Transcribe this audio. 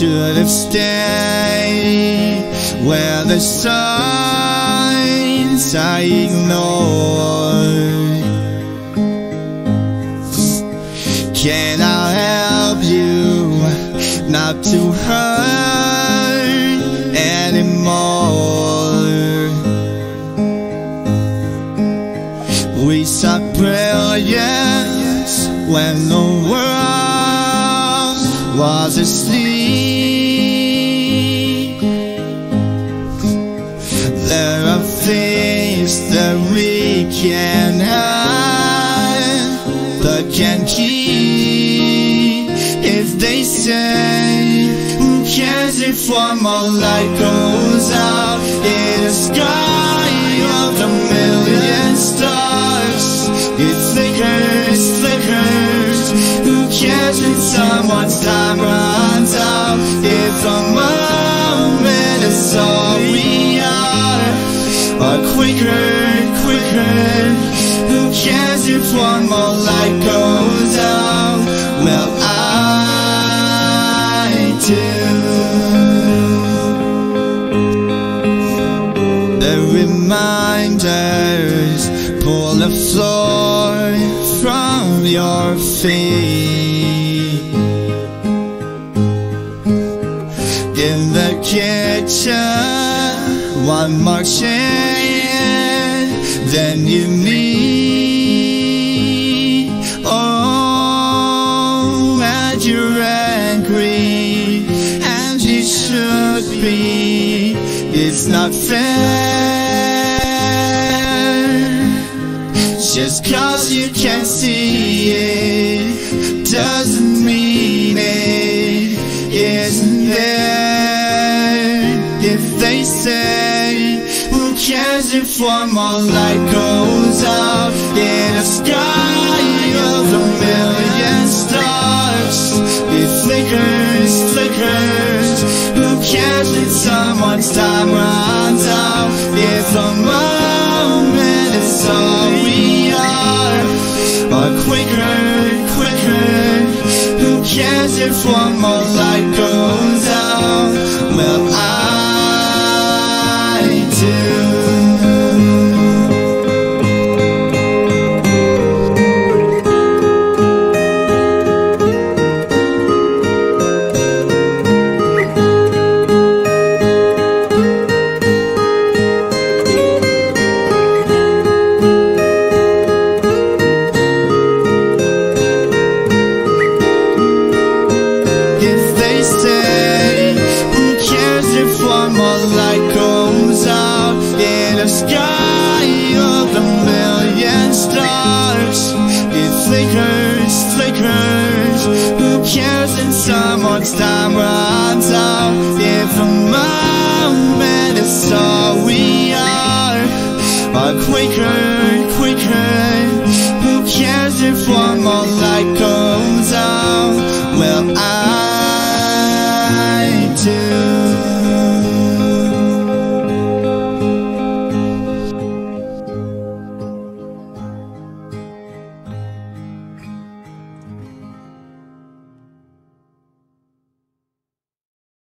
have stayed where the signs I ignored. Can I help you not to hurt anymore? We saw brilliance when the world was asleep. There are things that we can hide, but can't keep. If they say, who cares if one more light goes out in the sky someone's time runs out? If a moment is all we are, or quicker, quicker. Who cares if one more light goes out? Well, I do. The reminders pull the floor from your feet. Chance, then you meet. Oh, and you're angry, and you should be. It's not fair. Just cause you can't see it doesn't who cares if one more light goes out in a sky of a million stars? It flickers, flickers. Who cares if someone's time runs out? If a moment is all we are, or quicker, quicker. Who cares if one more light once time runs out If a moment is all we are. But quicker, quicker Who cares if one more light goes out? Well, I do.